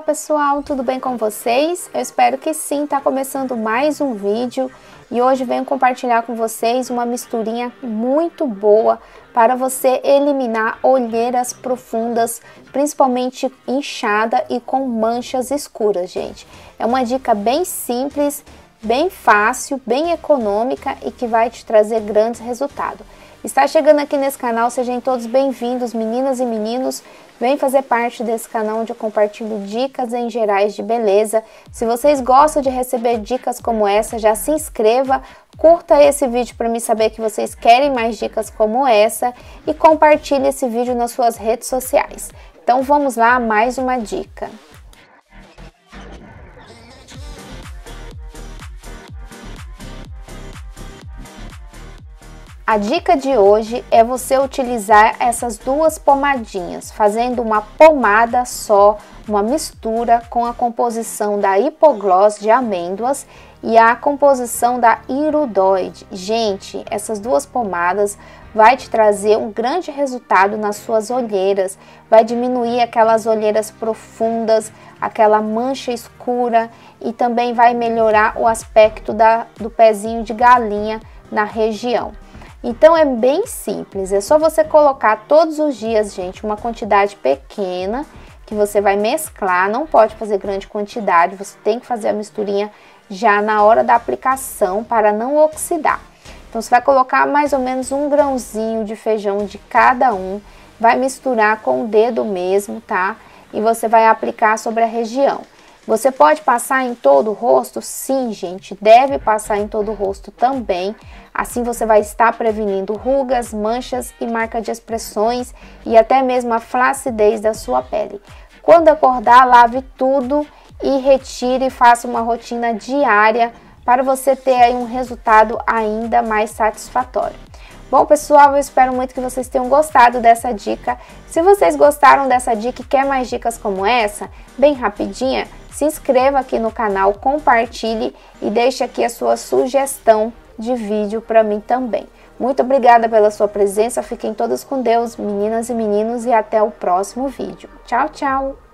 pessoal, tudo bem com vocês? Eu espero que sim, tá começando mais um vídeo e hoje venho compartilhar com vocês uma misturinha muito boa para você eliminar olheiras profundas, principalmente inchada e com manchas escuras, gente. É uma dica bem simples, bem fácil, bem econômica e que vai te trazer grandes resultados. Está chegando aqui nesse canal, sejam todos bem-vindos, meninas e meninos. Vem fazer parte desse canal onde eu compartilho dicas em gerais de beleza. Se vocês gostam de receber dicas como essa, já se inscreva, curta esse vídeo para me saber que vocês querem mais dicas como essa e compartilhe esse vídeo nas suas redes sociais. Então vamos lá, mais uma dica. A dica de hoje é você utilizar essas duas pomadinhas, fazendo uma pomada só, uma mistura com a composição da hipogloss de amêndoas e a composição da irudoide. Gente, essas duas pomadas vai te trazer um grande resultado nas suas olheiras, vai diminuir aquelas olheiras profundas, aquela mancha escura e também vai melhorar o aspecto da, do pezinho de galinha na região. Então é bem simples, é só você colocar todos os dias, gente, uma quantidade pequena que você vai mesclar, não pode fazer grande quantidade, você tem que fazer a misturinha já na hora da aplicação para não oxidar. Então você vai colocar mais ou menos um grãozinho de feijão de cada um, vai misturar com o dedo mesmo, tá? E você vai aplicar sobre a região. Você pode passar em todo o rosto? Sim, gente, deve passar em todo o rosto também. Assim você vai estar prevenindo rugas, manchas e marca de expressões e até mesmo a flacidez da sua pele. Quando acordar, lave tudo e retire e faça uma rotina diária para você ter aí um resultado ainda mais satisfatório. Bom, pessoal, eu espero muito que vocês tenham gostado dessa dica. Se vocês gostaram dessa dica e quer mais dicas como essa, bem rapidinha, se inscreva aqui no canal, compartilhe e deixe aqui a sua sugestão de vídeo para mim também. Muito obrigada pela sua presença, fiquem todos com Deus, meninas e meninos, e até o próximo vídeo. Tchau, tchau!